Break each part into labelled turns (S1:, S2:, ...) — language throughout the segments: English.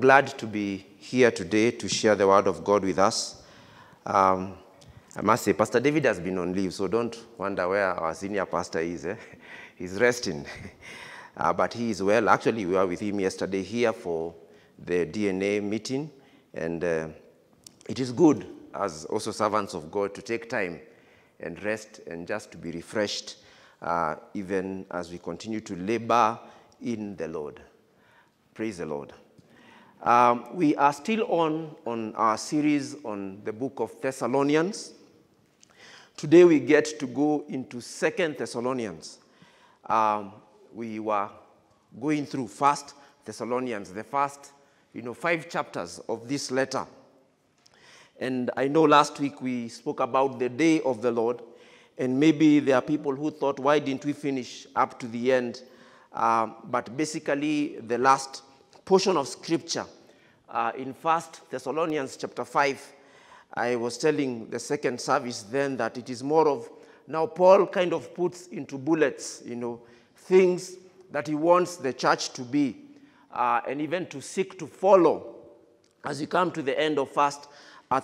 S1: glad to be here today to share the word of God with us. Um, I must say, Pastor David has been on leave, so don't wonder where our senior pastor is. Eh? He's resting. Uh, but he is well. Actually, we were with him yesterday here for the DNA meeting, and uh, it is good as also servants of God to take time and rest and just to be refreshed, uh, even as we continue to labor in the Lord. Praise the Lord. Um, we are still on on our series on the book of Thessalonians. Today we get to go into Second Thessalonians. Um, we were going through First Thessalonians, the first, you know, five chapters of this letter. And I know last week we spoke about the day of the Lord, and maybe there are people who thought, why didn't we finish up to the end? Um, but basically, the last portion of scripture uh, in First Thessalonians chapter 5, I was telling the second service then that it is more of now Paul kind of puts into bullets, you know, things that he wants the church to be uh, and even to seek to follow as you come to the end of First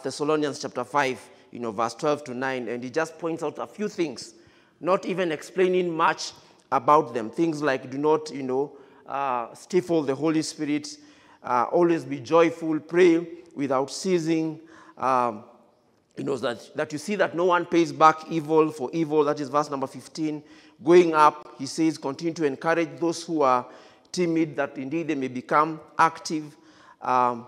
S1: Thessalonians chapter 5, you know, verse 12 to 9, and he just points out a few things, not even explaining much about them. Things like do not, you know, uh, stifle the Holy Spirit, uh, always be joyful, pray without ceasing. Um, you know, that, that you see that no one pays back evil for evil. That is verse number 15. Going up, he says, continue to encourage those who are timid that indeed they may become active. Um,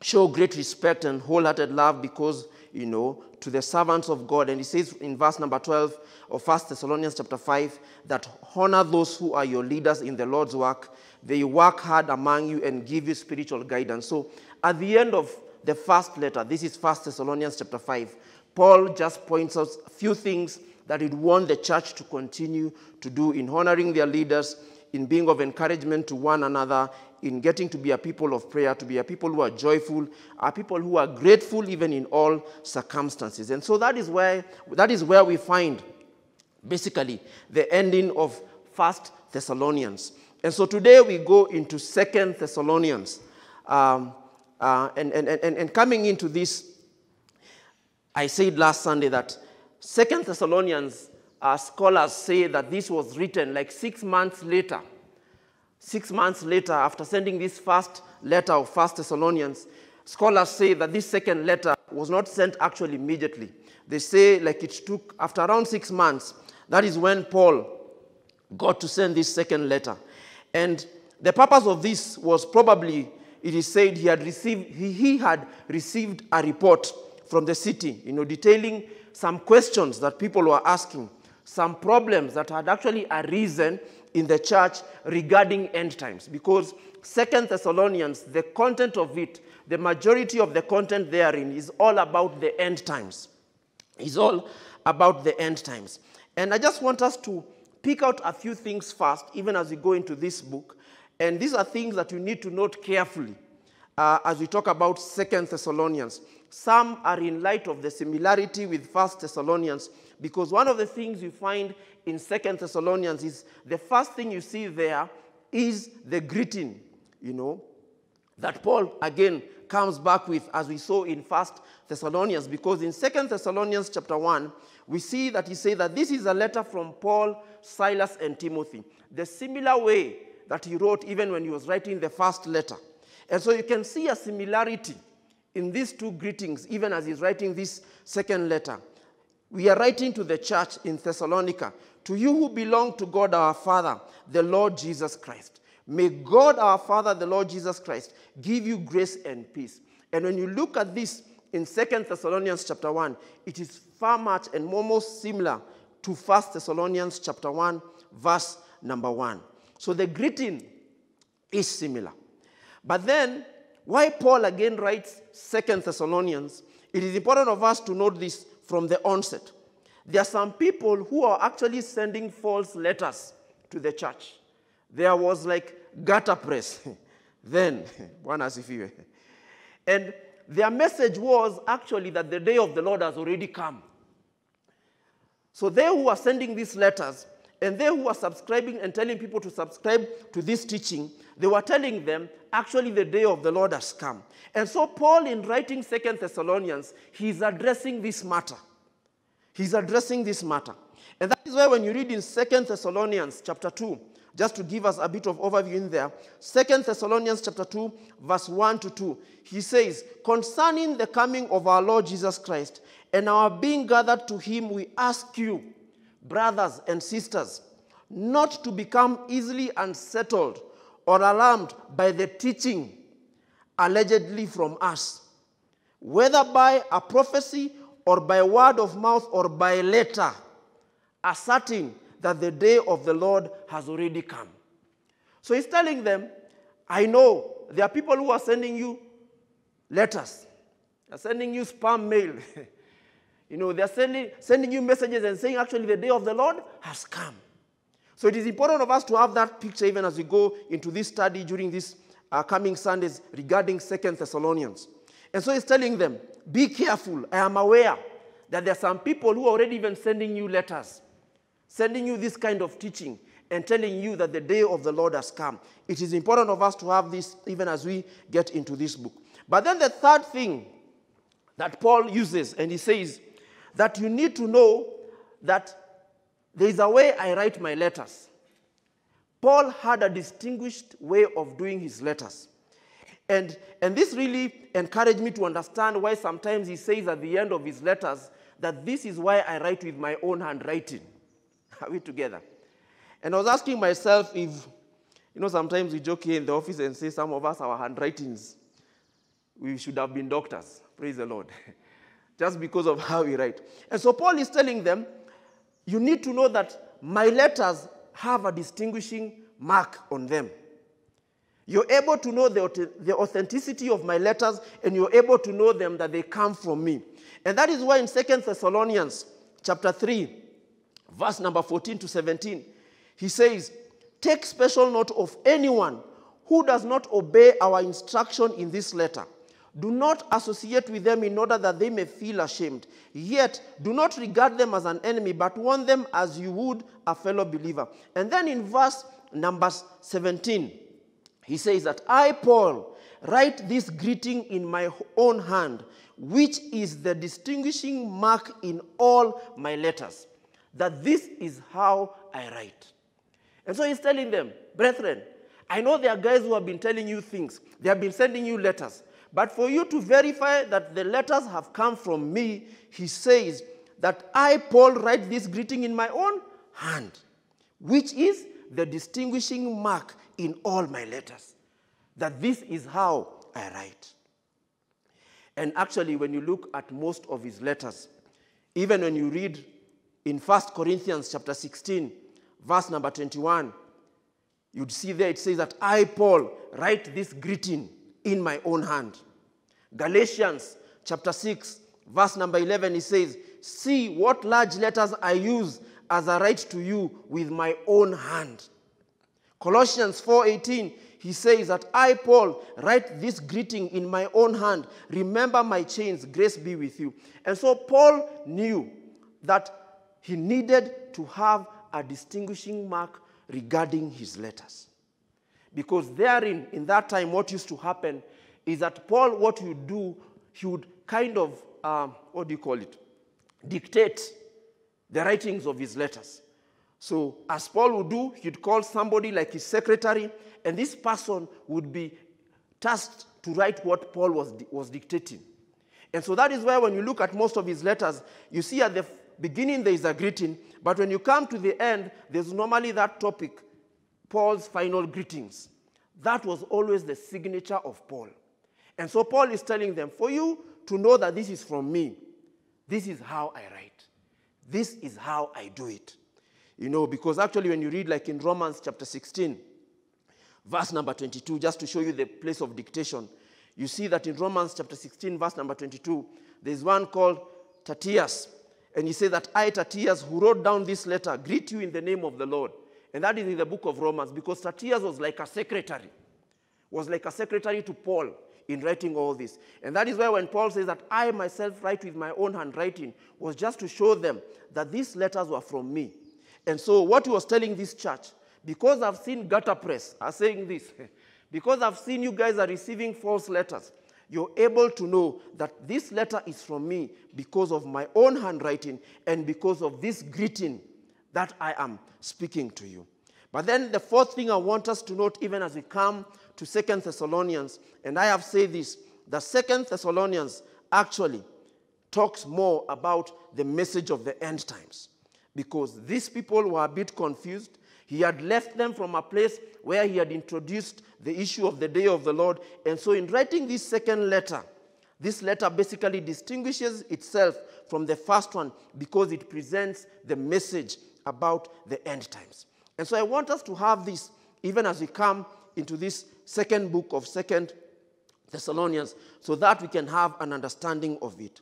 S1: show great respect and wholehearted love because, you know, to the servants of God. And he says in verse number 12 of 1 Thessalonians chapter 5 that honor those who are your leaders in the Lord's work. They work hard among you and give you spiritual guidance. So at the end of the first letter, this is 1 Thessalonians chapter 5, Paul just points out a few things that he'd want the church to continue to do in honoring their leaders, in being of encouragement to one another, in getting to be a people of prayer, to be a people who are joyful, a people who are grateful even in all circumstances. And so that is where, that is where we find basically the ending of First Thessalonians. And so today we go into Second Thessalonians. Um, uh, and, and, and, and coming into this, I said last Sunday that Second Thessalonians, uh, scholars say that this was written like six months later. Six months later, after sending this first letter of First Thessalonians, scholars say that this second letter was not sent actually immediately. They say like it took after around six months. That is when Paul got to send this second letter. And the purpose of this was probably, it is said, he had received, he, he had received a report from the city, you know, detailing some questions that people were asking, some problems that had actually arisen in the church regarding end times. Because Second Thessalonians, the content of it, the majority of the content therein is all about the end times. Is all about the end times. And I just want us to pick out a few things first, even as we go into this book. And these are things that you need to note carefully uh, as we talk about Second Thessalonians. Some are in light of the similarity with First Thessalonians, because one of the things you find in Second Thessalonians is the first thing you see there is the greeting, you know, that Paul again comes back with, as we saw in First Thessalonians, because in Second Thessalonians chapter 1, we see that he says that this is a letter from Paul, Silas, and Timothy. The similar way that he wrote even when he was writing the first letter. And so you can see a similarity in these two greetings, even as he's writing this second letter. We are writing to the church in Thessalonica, to you who belong to God our Father, the Lord Jesus Christ. May God our Father, the Lord Jesus Christ, give you grace and peace. And when you look at this in Second Thessalonians chapter 1, it is far much and almost similar to First Thessalonians chapter 1, verse number 1. So the greeting is similar. But then, why Paul again writes Second Thessalonians, it is important of us to note this from the onset. There are some people who are actually sending false letters to the church. There was like gutter press then. And their message was actually that the day of the Lord has already come. So they who are sending these letters,
S2: And they who were subscribing and telling people to subscribe to this teaching, they were telling them, actually, the day of the Lord has come. And so, Paul, in writing Second Thessalonians, he's addressing this matter. He's addressing this matter. And that is why when you read in Second Thessalonians chapter 2, just to give us a bit of overview in there, Second Thessalonians chapter 2, verse 1 to 2, he says, Concerning the coming of our Lord Jesus Christ and our being gathered to him, we ask you, brothers and sisters, not to become easily unsettled or alarmed by the teaching allegedly from us, whether by a prophecy or by word of mouth or by letter, asserting that the day of the Lord has already come. So he's telling them, I know there are people who are sending you letters, they're sending you spam mail. you know, they're sending, sending you messages and saying, actually, the day of the Lord has come. So it is important of us to have that picture even as we go into this study during these uh, coming Sundays regarding Second Thessalonians. And so he's telling them, be careful. I am aware that there are some people who are already even sending you letters, sending you this kind of teaching, and telling you that the day of the Lord has come. It is important of us to have this even as we get into this book. But then the third thing that Paul uses, and he says that you need to know that there is a way I write my letters. Paul had a distinguished way of doing his letters. And, and this really encouraged me to understand why sometimes he says at the end of his letters that this is why I write with my own handwriting. Are we together? And I was asking myself if, you know, sometimes we joke here in the office and say some of us, our handwritings, we should have been doctors. Praise the Lord. Just because of how we write. And so Paul is telling them, you need to know that my letters have a distinguishing mark on them. You're able to know the, the authenticity of my letters, and you're able to know them that they come from me. And that is why in Second Thessalonians chapter 3, verse number 14 to 17, he says, Take special note of anyone who does not obey our instruction in this letter. Do not associate with them in order that they may feel ashamed. Yet, do not regard them as an enemy, but warn them as you would a fellow believer. And then in verse number 17, he says that I, Paul, write this greeting in my own hand, which is the distinguishing mark in all my letters, that this is how I write. And so he's telling them, brethren, I know there are guys who have been telling you things, they have been sending you letters. But for you to verify that the letters have come from me, he says that I, Paul, write this greeting in my own hand, which is the distinguishing mark in all my letters. That this is how I write. And actually, when you look at most of his letters, even when you read in 1 Corinthians chapter 16, verse number 21, you'd see there it says that I, Paul, write this greeting in my own hand. Galatians chapter 6, verse number 11, he says, See what large letters I use as I write to you with my own hand. Colossians 4:18 he says that I Paul write this greeting in my own hand. Remember my chains. Grace be with you. And so Paul knew that he needed to have a distinguishing mark regarding his letters. Because therein in that time what used to happen is that Paul what he would do he would kind of um, what do you call it? Dictate the writings of his letters so, as Paul would do, he'd call somebody like his secretary, and this person would be tasked to write what Paul was, was dictating. And so that is why when you look at most of his letters, you see at the beginning there is a greeting, but when you come to the end, there's normally that topic, Paul's final greetings. That was always the signature of Paul. And so Paul is telling them, for you to know that this is from me, this is how I write. This is how I do it. You know, because actually, when you read, like in Romans chapter 16, verse number 22, just to show you the place of dictation, you see that in Romans chapter 16, verse number 22, there's one called Tertius. And he says that I, Tertius, who wrote down this letter, greet you in the name of the Lord. And that is in the book of Romans, because Tertius was like a secretary, was like a secretary to Paul in writing all this. And that is why when Paul says that I myself write with my own handwriting, was just to show them that these letters were from me. And so, what he was telling this church, because I've seen gutter press are saying this, because I've seen you guys are receiving false letters, you're able to know that this letter is from me because of my own handwriting and because of this greeting that I am speaking to you. But then the fourth thing I want us to note, even as we come to Second Thessalonians, and I have said this, the Second Thessalonians actually talks more about the message of the end times. Because these people were a bit confused. He had left them from a place where he had introduced the issue of the day of the Lord. And so, in writing this second letter, this letter basically distinguishes itself from the first one because it presents the message about the end times. And so, I want us to have this even as we come into this second book of Second Thessalonians so that we can have an understanding of it.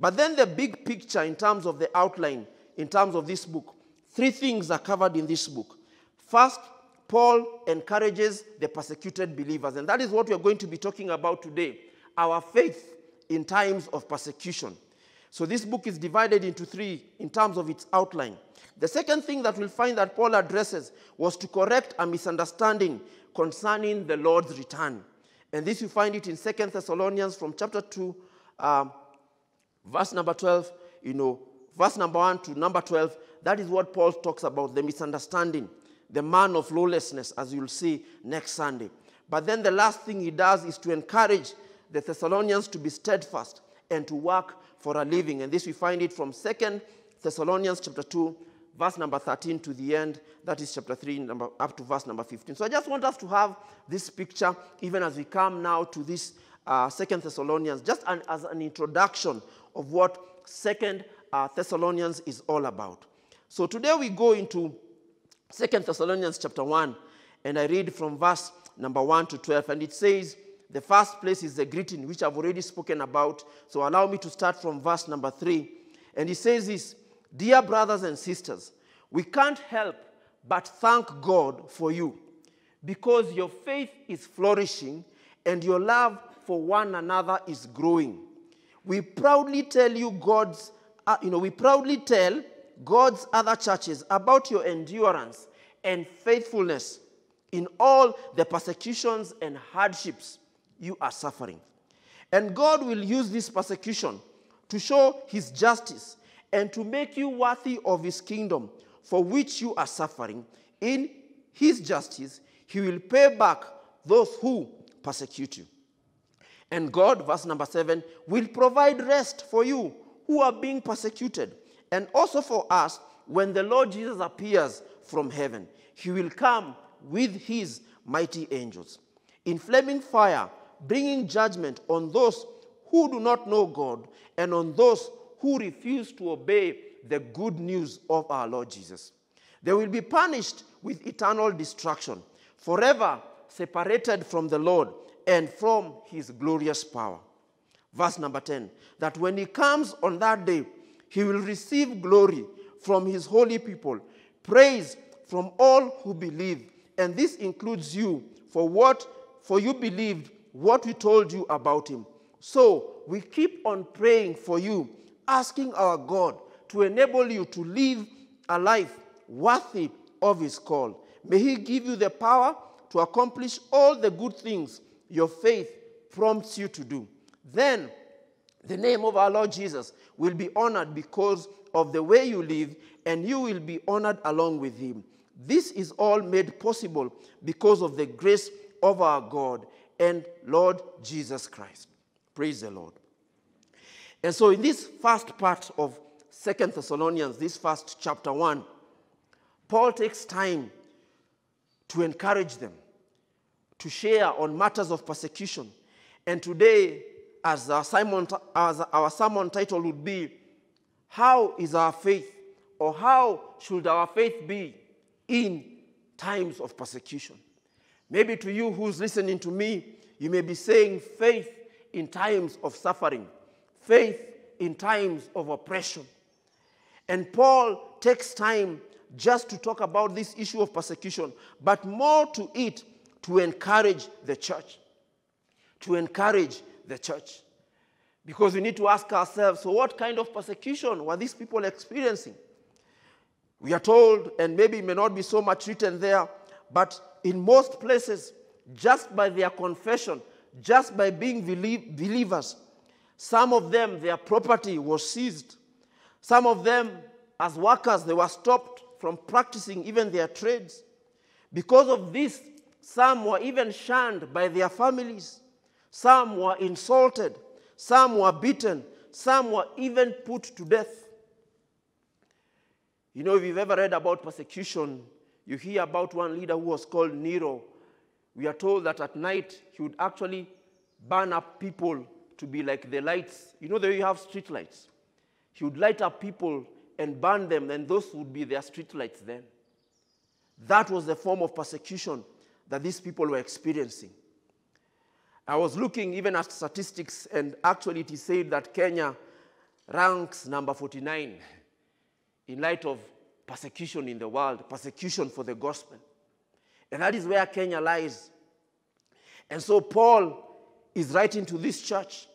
S2: But then, the big picture in terms of the outline, in terms of this book, three things are covered in this book. First, Paul encourages the persecuted believers, and that is what we are going to be talking about today our faith in times of persecution. So, this book is divided into three in terms of its outline. The second thing that we'll find that Paul addresses was to correct a misunderstanding concerning the Lord's return. And this you find it in Second Thessalonians from chapter 2, um, verse number 12, you know, verse number 1 to number 12. That is what Paul talks about the misunderstanding, the man of lawlessness, as you'll see next Sunday. But then the last thing he does is to encourage the Thessalonians to be steadfast and to work for a living. And this we find it from Second Thessalonians chapter 2, verse number 13 to the end. That is chapter 3, number, up to verse number 15. So I just want us to have this picture even as we come now to this uh, Second Thessalonians, just an, as an introduction of what Second uh, Thessalonians is all about. So today we go into Second Thessalonians chapter 1, and I read from verse number 1 to 12, and it says, the first place is the greeting, which I've already spoken about. So allow me to start from verse number 3. And it says this Dear brothers and sisters, we can't help but thank God for you because your faith is flourishing and your love for one another is growing. We proudly tell you God's, uh, you know, we proudly tell God's other churches about your endurance and faithfulness in all the persecutions and hardships you are suffering. And God will use this persecution to show his justice and to make you worthy of his kingdom for which you are suffering. In his justice, he will pay back those who persecute you. And God, verse number seven, will provide rest for you who are being persecuted, and also for us when the Lord Jesus appears from heaven. He will come with his mighty angels in flaming fire, bringing judgment on those who do not know God and on those who refuse to obey the good news of our Lord Jesus. They will be punished with eternal destruction, forever separated from the Lord and from his glorious power. Verse number 10 that when he comes on that day, he will receive glory from his holy people, praise from all who believe. And this includes you, for what for you believed what we told you about him. So we keep on praying for you, asking our God to enable you to live a life worthy of his call. May he give you the power to accomplish all the good things your faith prompts you to do. Then the name of our Lord Jesus will be honored because of the way you live, and you will be honored along with him. This is all made possible because of the grace of our God and Lord Jesus Christ. Praise the Lord. And so, in this first part of Second Thessalonians, this first chapter 1, Paul takes time to encourage them, to share on matters of persecution. And today, as our sermon, as our sermon title would be, How is our faith? Or how should our faith be in times of persecution? Maybe to you who's listening to me, you may be saying faith in times of suffering, faith in times of oppression. And Paul takes time just to talk about this issue of persecution, but more to it to encourage the church. To encourage the church. Because we need to ask ourselves so, what kind of persecution were these people experiencing? We are told, and maybe it may not be so much written there, but in most places, just by their confession, just by being belie- believers, some of them, their property was seized. Some of them, as workers, they were stopped from practicing even their trades. Because of this, some were even shunned by their families. Some were insulted. Some were beaten. Some were even put to death. You know, if you've ever read about persecution, you hear about one leader who was called Nero. We are told that at night he would actually burn up people to be like the lights. You know, there you have street lights. He would light up people and burn them, and those would be their street lights then. That was the form of persecution that these people were experiencing. I was looking even at statistics, and actually it is said that Kenya ranks number 49 in light of persecution in the world, persecution for the gospel. And that is where Kenya lies. And so Paul is writing to this church,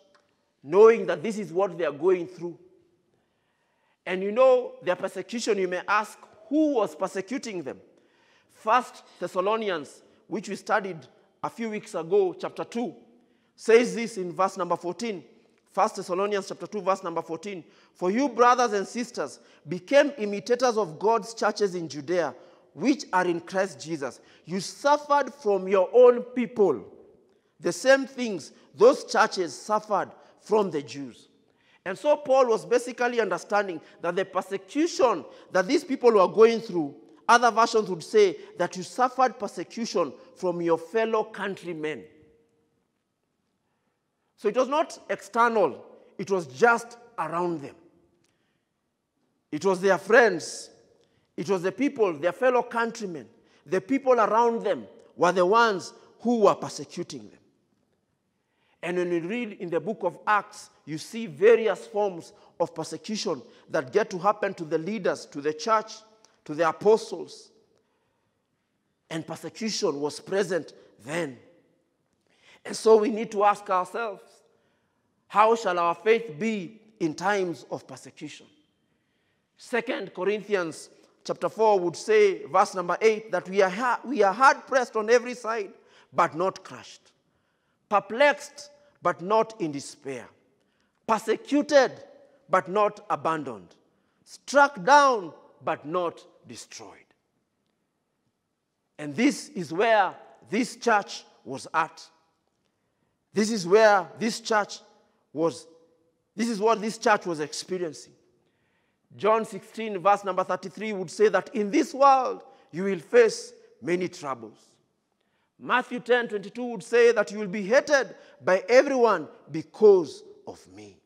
S2: knowing that this is what they are going through. And you know, their persecution, you may ask, who was persecuting them? First Thessalonians, which we studied a few weeks ago, chapter 2, says this in verse number 14. 1 Thessalonians chapter 2, verse number 14. For you, brothers and sisters, became imitators of God's churches in Judea, which are in Christ Jesus. You suffered from your own people. The same things those churches suffered from the Jews. And so Paul was basically understanding that the persecution that these people were going through, other versions would say that you suffered persecution from your fellow countrymen. So it was not external, it was just around them. It was their friends, it was the people, their fellow countrymen, the people around them were the ones who were persecuting them. And when you read in the book of Acts, you see various forms of persecution that get to happen to the leaders, to the church, to the apostles. And persecution was present then. And so we need to ask ourselves how shall our faith be in times of persecution? Second Corinthians chapter 4 would say, verse number 8, that we are, we are hard pressed on every side, but not crushed, perplexed, but not in despair, persecuted, but not abandoned, struck down, but not destroyed. And this is where this church was at. This is where this church was, this is what this church was experiencing. John 16, verse number 33 would say that in this world you will face many troubles. Matthew 10, 22 would say that you will be hated by everyone because of me.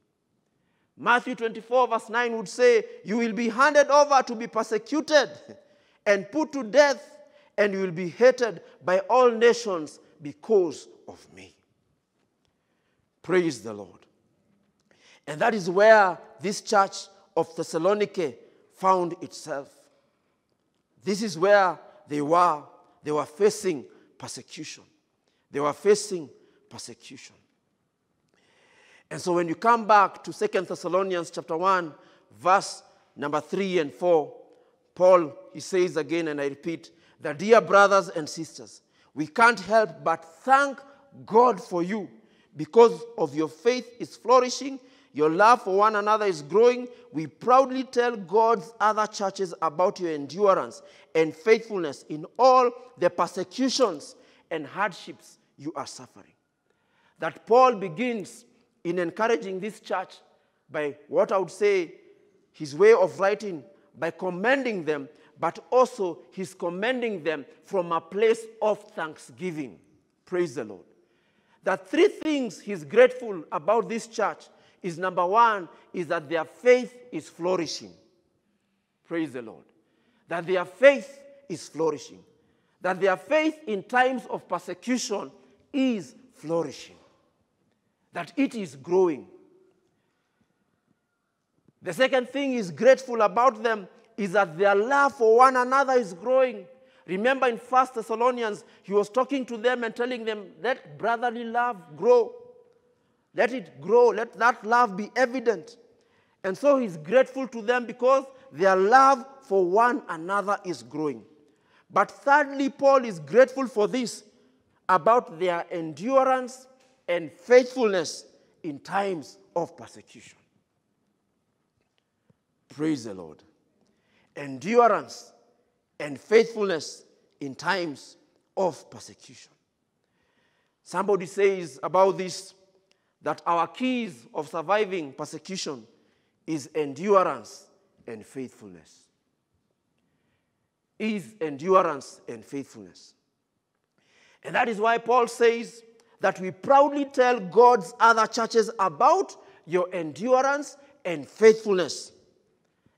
S2: Matthew 24, verse 9 would say, You will be handed over to be persecuted and put to death, and you will be hated by all nations because of me. Praise the Lord. And that is where this church of Thessaloniki found itself. This is where they were. They were facing persecution. They were facing persecution. And so when you come back to Second Thessalonians chapter 1, verse number 3 and 4, Paul, he says again, and I repeat, that dear brothers and sisters, we can't help but thank God for you because of your faith is flourishing, your love for one another is growing. We proudly tell God's other churches about your endurance and faithfulness in all the persecutions and hardships you are suffering. That Paul begins in encouraging this church by what I would say his way of writing, by commending them, but also he's commending them from a place of thanksgiving. Praise the Lord. The three things he's grateful about this church is number one, is that their faith is flourishing. Praise the Lord. That their faith is flourishing. That their faith in times of persecution is flourishing. That it is growing. The second thing is grateful about them is that their love for one another is growing. Remember in First Thessalonians, he was talking to them and telling them, let brotherly love grow. Let it grow. Let that love be evident. And so he's grateful to them because their love for one another is growing. But thirdly, Paul is grateful for this about their endurance and faithfulness in times of persecution. Praise the Lord. Endurance and faithfulness in times of persecution. Somebody says about this that our keys of surviving persecution is endurance and faithfulness. Is endurance and faithfulness. And that is why Paul says that we proudly tell God's other churches about your endurance and faithfulness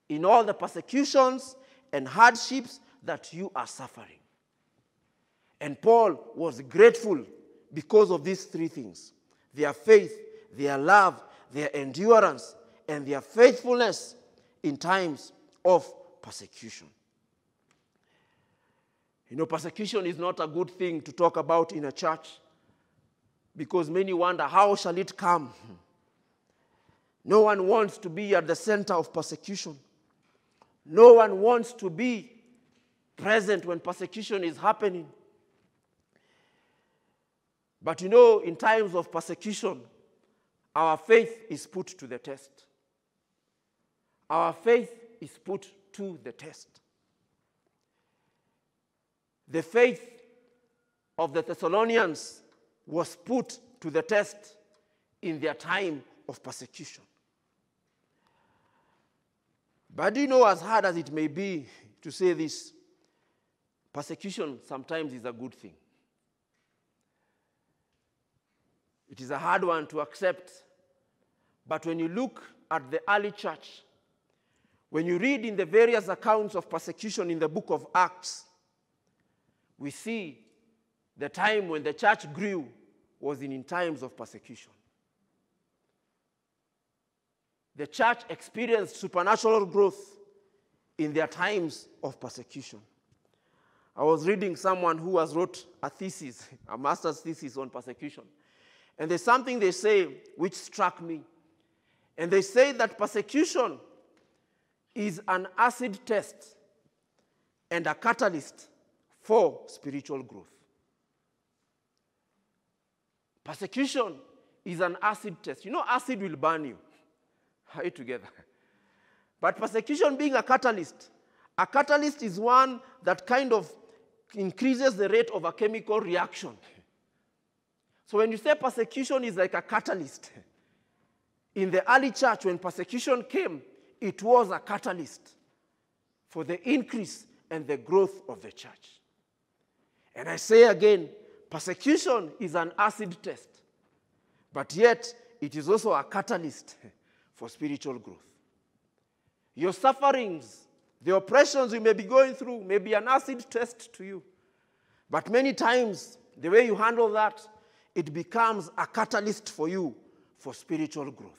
S2: in all the persecutions and hardships that you are suffering. And Paul was grateful because of these three things their faith, their love, their endurance, and their faithfulness in times of persecution. You know, persecution is not a good thing to talk about in a church because many wonder how shall it come? No one wants to be at the center of persecution. No one wants to be present when persecution is happening. But you know, in times of persecution, our faith is put to the test. Our faith is put to the test. The faith of the Thessalonians was put to the test in their time of persecution. But do you know, as hard as it may be to say this, persecution sometimes is a good thing. It is a hard one to accept. But when you look at the early church, when you read in the various accounts of persecution in the book of Acts, we see the time when the church grew was in, in times of persecution. The church experienced supernatural growth in their times of persecution. I was reading someone who has wrote a thesis, a master's thesis on persecution. And there's something they say which struck me. And they say that persecution is an acid test and a catalyst for spiritual growth. Persecution is an acid test. You know, acid will burn you. Are you together? But persecution being a catalyst, a catalyst is one that kind of increases the rate of a chemical reaction. So when you say persecution is like a catalyst, in the early church, when persecution came, it was a catalyst for the increase and the growth of the church. And I say again, persecution is an acid test, but yet it is also a catalyst for spiritual growth. Your sufferings, the oppressions you may be going through, may be an acid test to you. But many times, the way you handle that, it becomes a catalyst for you for spiritual growth.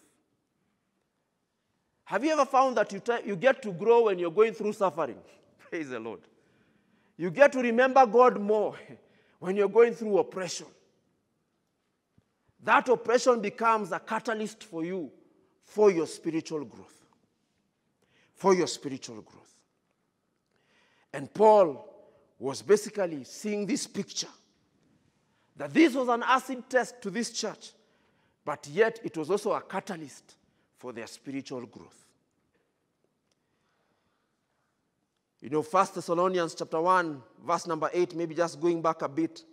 S2: Have you ever found that you, you get to grow when you're going through suffering? Praise the Lord. You get to remember God more when you're going through oppression. That oppression becomes a catalyst for you for your spiritual growth. For your spiritual growth. And Paul was basically seeing this picture that this was an acid test to this church, but yet it was also a catalyst for their spiritual growth. You know, 1 Thessalonians chapter 1, verse number 8, maybe just going back a bit.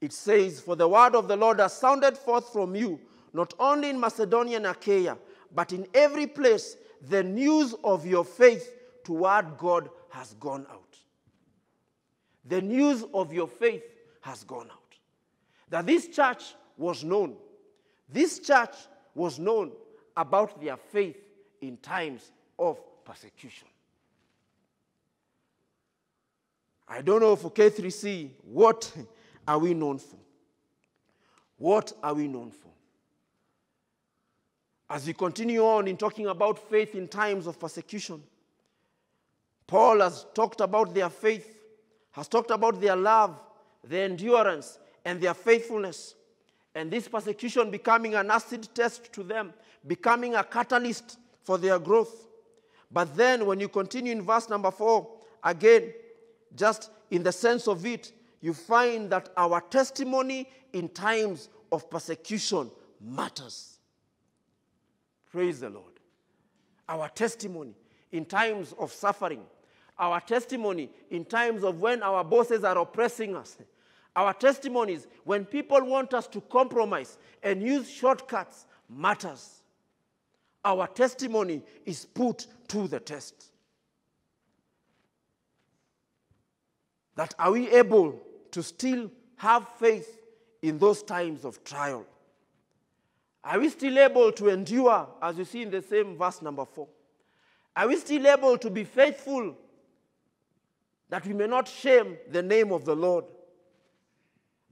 S2: It says, For the word of the Lord has sounded forth from you, not only in Macedonia and Achaia, but in every place the news of your faith toward God has gone out. The news of your faith has gone out. That this church was known. This church was known about their faith in times of persecution. I don't know for K3C, what are we known for? What are we known for? As we continue on in talking about faith in times of persecution, Paul has talked about their faith, has talked about their love, their endurance, and their faithfulness. And this persecution becoming an acid test to them, becoming a catalyst for their growth. But then, when you continue in verse number four, again, just in the sense of it, you find that our testimony in times of persecution matters. Praise the Lord. Our testimony in times of suffering, our testimony in times of when our bosses are oppressing us, our testimonies when people want us to compromise and use shortcuts matters. Our testimony is put to the test. That are we able to still have faith in those times of trial? Are we still able to endure, as you see in the same verse number four? Are we still able to be faithful that we may not shame the name of the Lord?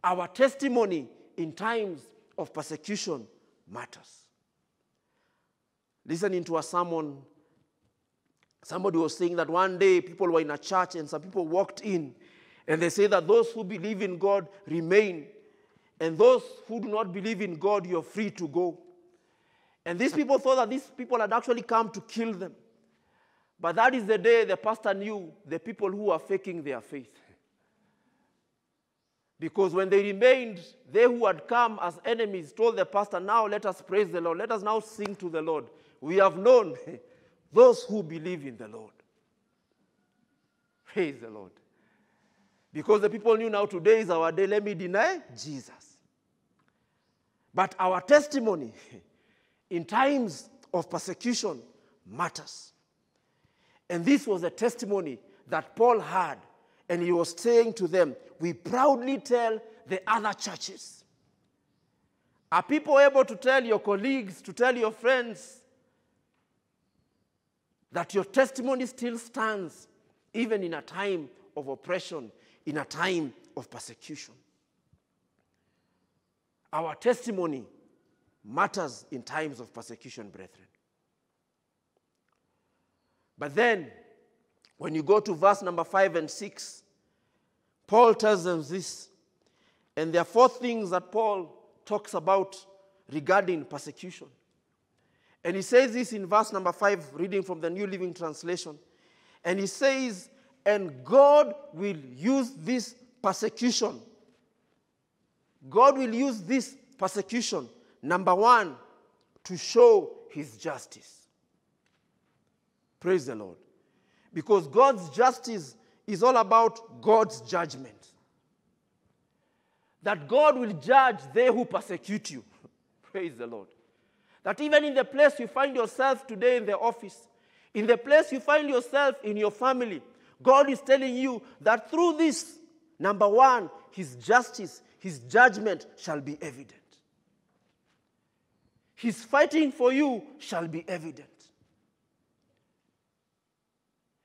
S2: Our testimony in times of persecution matters. Listening to a sermon, somebody was saying that one day people were in a church and some people walked in and they say that those who believe in God remain, and those who do not believe in God, you're free to go. And these people thought that these people had actually come to kill them. But that is the day the pastor knew the people who were faking their faith. Because when they remained, they who had come as enemies told the pastor, Now let us praise the Lord. Let us now sing to the Lord. We have known those who believe in the Lord. Praise the Lord. Because the people knew now today is our day, let me deny Jesus. But our testimony in times of persecution matters. And this was a testimony that Paul had, and he was saying to them, We proudly tell the other churches. Are people able to tell your colleagues, to tell your friends, that your testimony still stands even in a time of oppression, in a time of persecution. Our testimony matters in times of persecution, brethren. But then, when you go to verse number 5 and 6, Paul tells them this. And there are four things that Paul talks about regarding persecution. And he says this in verse number 5, reading from the New Living Translation. And he says, And God will use this persecution. God will use this persecution, number one, to show his justice. Praise the Lord. Because God's justice is all about God's judgment. That God will judge they who persecute you. Praise the Lord. That even in the place you find yourself today in the office, in the place you find yourself in your family, God is telling you that through this, number one, His justice, His judgment shall be evident. His fighting for you shall be evident.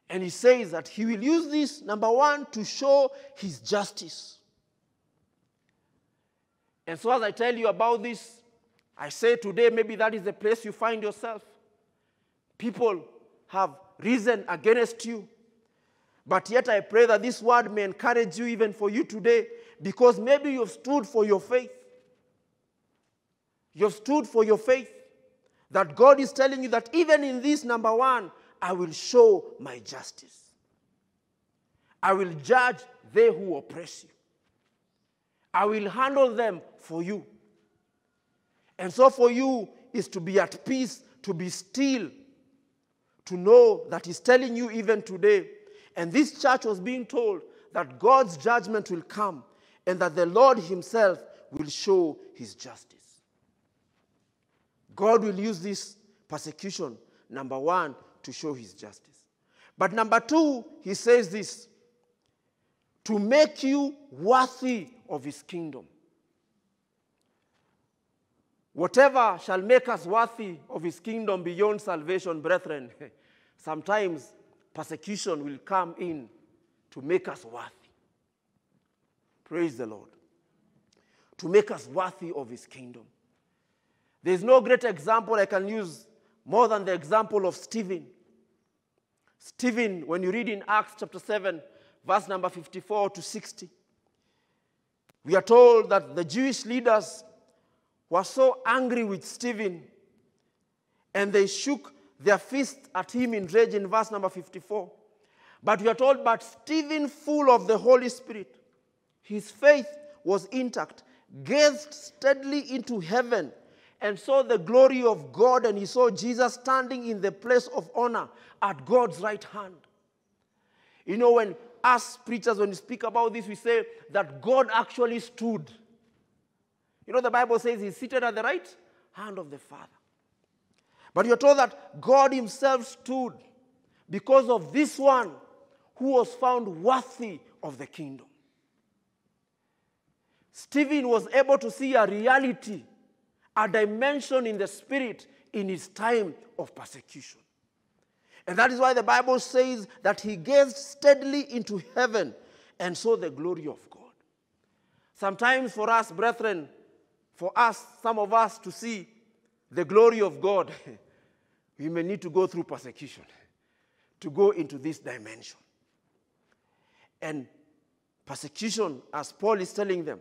S2: And He says that He will use this, number one, to show His justice. And so, as I tell you about this, I say today maybe that is the place you find yourself. People have risen against you. But yet, I pray that this word may encourage you even for you today because maybe you've stood for your faith. You've stood for your faith. That God is telling you that even in this, number one, I will show my justice. I will judge they who oppress you. I will handle them for you. And so, for you is to be at peace, to be still, to know that He's telling you even today. And this church was being told that God's judgment will come and that the Lord Himself will show His justice. God will use this persecution, number one, to show His justice. But number two, He says this to make you worthy of His kingdom. Whatever shall make us worthy of his kingdom beyond salvation, brethren, sometimes persecution will come in to make us worthy. Praise the Lord. To make us worthy of his kingdom. There's no greater example I can use more than the example of Stephen. Stephen, when you read in Acts chapter 7, verse number 54 to 60, we are told that the Jewish leaders were so angry with Stephen and they shook their fist at him in rage in verse number 54. But we are told, but Stephen, full of the Holy Spirit, his faith was intact, gazed steadily into heaven, and saw the glory of God, and he saw Jesus standing in the place of honor at God's right hand. You know, when us preachers, when we speak about this, we say that God actually stood. You know, the Bible says he's seated at the right hand of the Father. But you're told that God himself stood because of this one who was found worthy of the kingdom. Stephen was able to see a reality, a dimension in the spirit in his time of persecution. And that is why the Bible says that he gazed steadily into heaven and saw the glory of God. Sometimes for us, brethren, for us, some of us to see the glory of God, we may need to go through persecution to go into this dimension. And persecution, as Paul is telling them,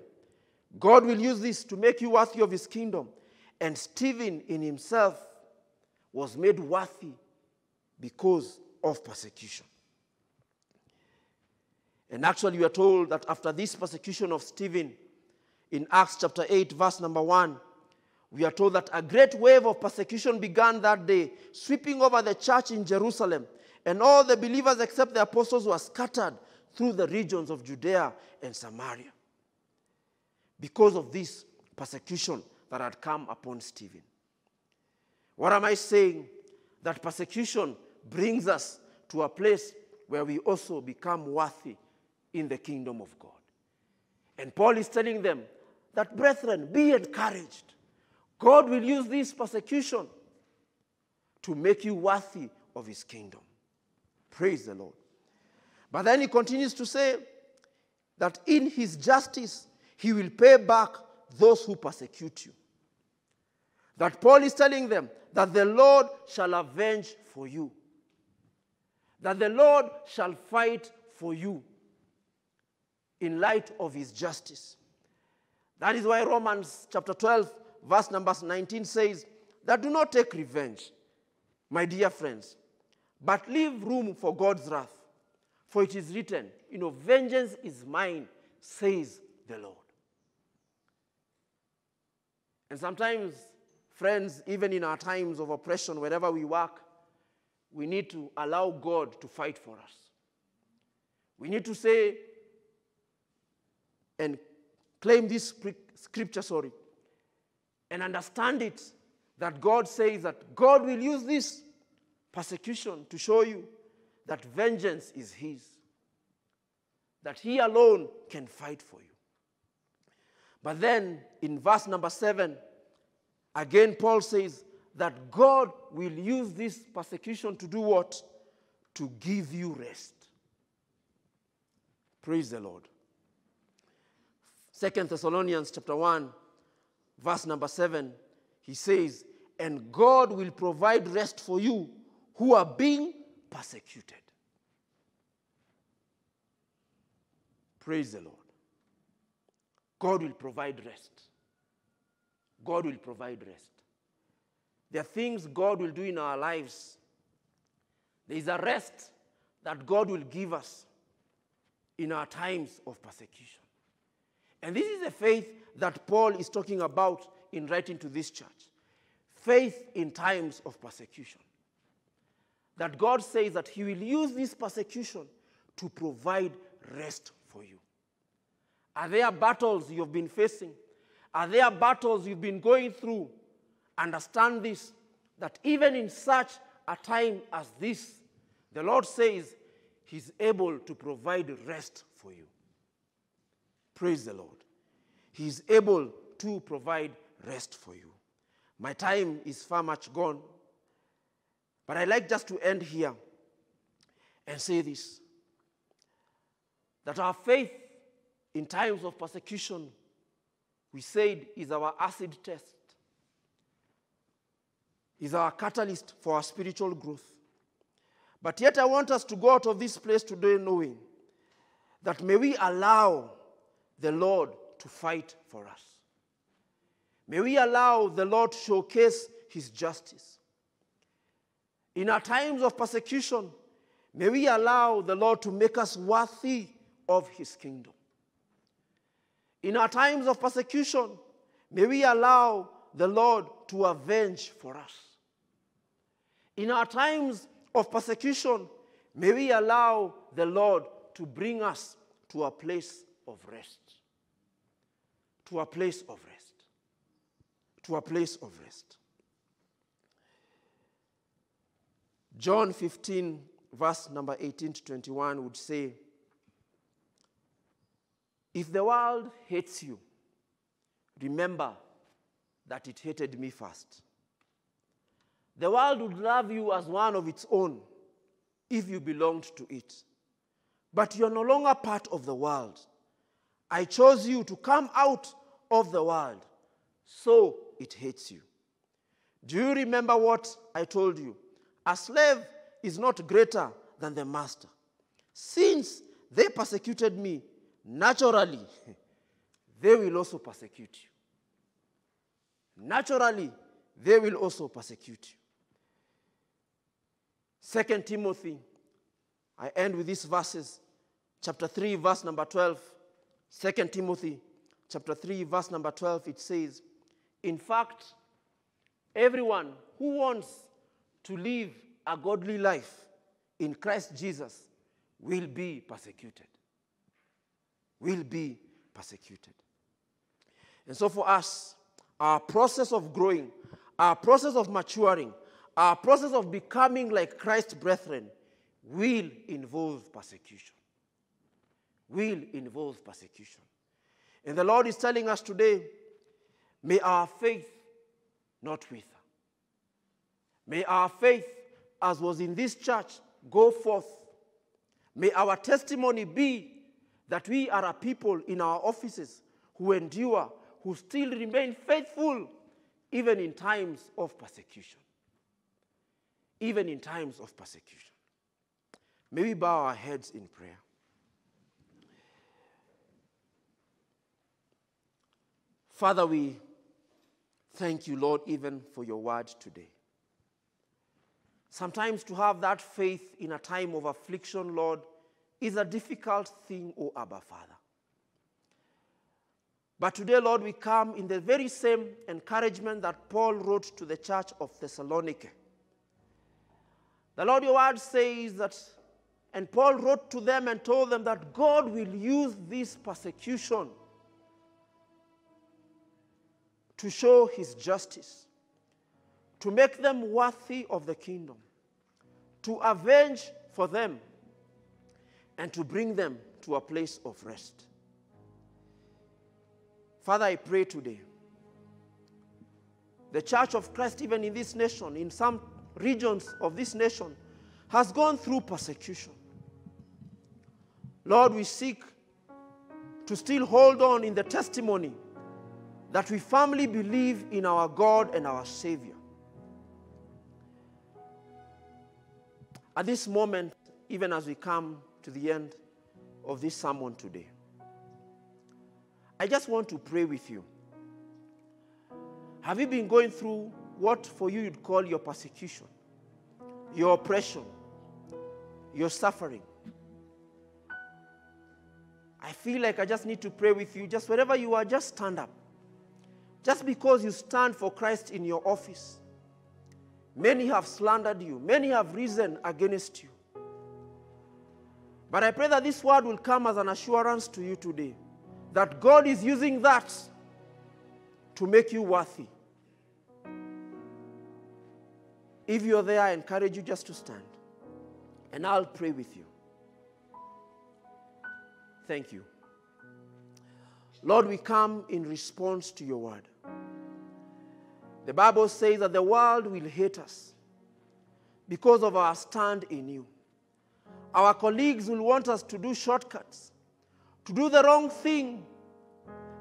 S2: God will use this to make you worthy of his kingdom. And Stephen in himself was made worthy because of persecution. And actually, we are told that after this persecution of Stephen, in Acts chapter 8, verse number 1, we are told that a great wave of persecution began that day, sweeping over the church in Jerusalem. And all the believers except the apostles were scattered through the regions of Judea and Samaria because of this persecution that had come upon Stephen. What am I saying? That persecution brings us to a place where we also become worthy in the kingdom of God. And Paul is telling them that, brethren, be encouraged. God will use this persecution to make you worthy of his kingdom. Praise the Lord. But then he continues to say that in his justice, he will pay back those who persecute you. That Paul is telling them that the Lord shall avenge for you, that the Lord shall fight for you in light of his justice. That is why Romans chapter 12, verse number 19 says that do not take revenge, my dear friends, but leave room for God's wrath. For it is written, you know, vengeance is mine, says the Lord. And sometimes, friends, even in our times of oppression, wherever we work, we need to allow God to fight for us. We need to say and claim this scripture, sorry, and understand it that God says that God will use this persecution to show you that vengeance is His, that He alone can fight for you. But then in verse number seven, again, Paul says that God will use this persecution to do what? To give you rest. Praise the Lord. Second Thessalonians chapter 1, verse number 7, he says, And God will provide rest for you who are being persecuted. Praise the Lord. God will provide rest. God will provide rest. There are things God will do in our lives. There is a rest that God will give us in our times of persecution. And this is the faith that Paul is talking about in writing to this church faith in times of persecution. That God says that He will use this persecution to provide rest for you. Are there battles you've been facing? Are there battles you've been going through? Understand this that even in such a time as this, the Lord says He's able to provide rest for you. Praise the Lord. He's able to provide rest for you. My time is far much gone, but I like just to end here and say this that our faith in times of persecution, we said, is our acid test, is our catalyst for our spiritual growth. But yet, I want us to go out of this place today knowing that may we allow the Lord to fight for us. May we allow the Lord to showcase his justice. In our times of persecution, may we allow the Lord to make us worthy of his kingdom. In our times of persecution, may we allow the Lord to avenge for us. In our times of persecution, may we allow the Lord to bring us to a place of rest. To a place of rest. To a place of rest. John 15, verse number 18 to 21 would say, If the world hates you, remember that it hated me first. The world would love you as one of its own if you belonged to it. But you're no longer part of the world. I chose you to come out of the world, so it hates you. Do you remember what I told you? A slave is not greater than the master. Since they persecuted me, naturally, they will also persecute you. Naturally, they will also persecute you. Second Timothy, I end with these verses. Chapter 3, verse number 12. Second Timothy, chapter 3, verse number 12, it says, In fact, everyone who wants to live a godly life in Christ Jesus will be persecuted. Will be persecuted. And so for us, our process of growing, our process of maturing, our process of becoming like Christ's brethren will involve persecution. Will involve persecution. And the Lord is telling us today may our faith not wither. May our faith, as was in this church, go forth. May our testimony be that we are a people in our offices who endure, who still remain faithful, even in times of persecution. Even in times of persecution. May we bow our heads in prayer. Father, we thank you, Lord, even for your word today. Sometimes to have that faith in a time of affliction, Lord, is a difficult thing, O Abba Father. But today, Lord, we come in the very same encouragement that Paul wrote to the church of Thessalonica. The Lord, your word says that, and Paul wrote to them and told them that God will use this persecution to show his justice, to make them worthy of the kingdom, to avenge for them, and to bring them to a place of rest. Father, I pray today. The Church of Christ, even in this nation, in some regions of this nation, has gone through persecution. Lord, we seek to still hold on in the testimony that we firmly believe in our God and our Savior. At this moment, even as we come to the end of this sermon today, I just want to pray with you. Have you been going through what for you you'd call your persecution, your oppression, your suffering? I feel like I just need to pray with you. Just wherever you are, just stand up. Just because you stand for Christ in your office, many have slandered you, many have risen against you. But I pray that this word will come as an assurance to you today that God is using that to make you worthy. If you're there, I encourage you just to stand and I'll pray with you. Thank you. Lord, we come in response to your word. The Bible says that the world will hate us because of our stand in you. Our colleagues will want us to do shortcuts, to do the wrong thing.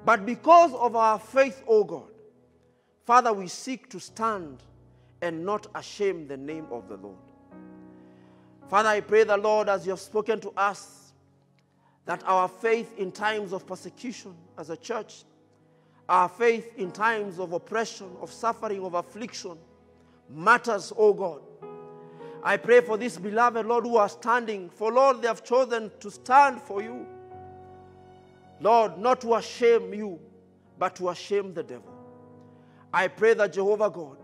S2: But because of our faith, O oh God, Father, we seek to stand and not ashame the name of the Lord. Father, I pray the Lord, as you have spoken to us, that our faith in times of persecution as a church, our faith in times of oppression, of suffering, of affliction matters, O oh God. I pray for this beloved Lord who are standing, for Lord, they have chosen to stand for you. Lord, not to shame you, but to shame the devil. I pray that Jehovah God,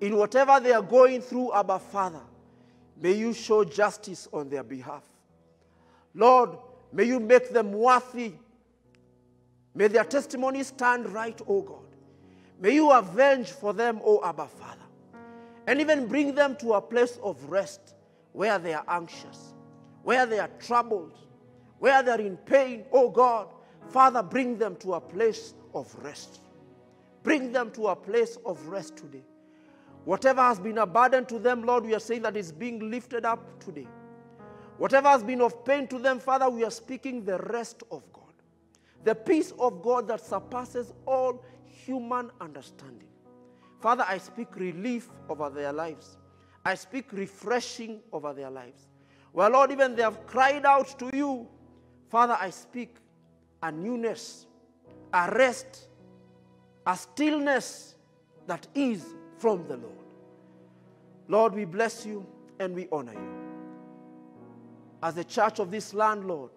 S2: in whatever they are going through, Abba Father, may you show justice on their behalf. Lord, may you make them worthy. May their testimony stand right, O God. May you avenge for them, O Abba Father, and even bring them to a place of rest where they are anxious, where they are troubled, where they're in pain, Oh God. Father, bring them to a place of rest. Bring them to a place of rest today. Whatever has been a burden to them, Lord, we are saying that is being lifted up today. Whatever has been of pain to them, Father, we are speaking the rest of God. The peace of God that surpasses all human understanding. Father, I speak relief over their lives. I speak refreshing over their lives. Well, Lord, even they have cried out to you. Father, I speak a newness, a rest, a stillness that is from the Lord. Lord, we bless you and we honor you. As a church of this land, Lord,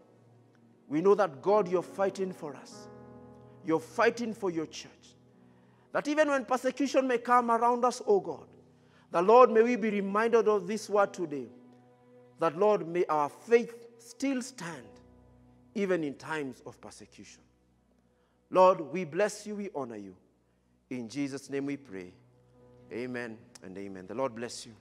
S2: we know that God, you're fighting for us. You're fighting for your church. That even when persecution may come around us, oh God, the Lord, may we be reminded of this word today. That, Lord, may our faith still stand even in times of persecution. Lord, we bless you, we honor you. In Jesus' name we pray. Amen and amen. The Lord bless you.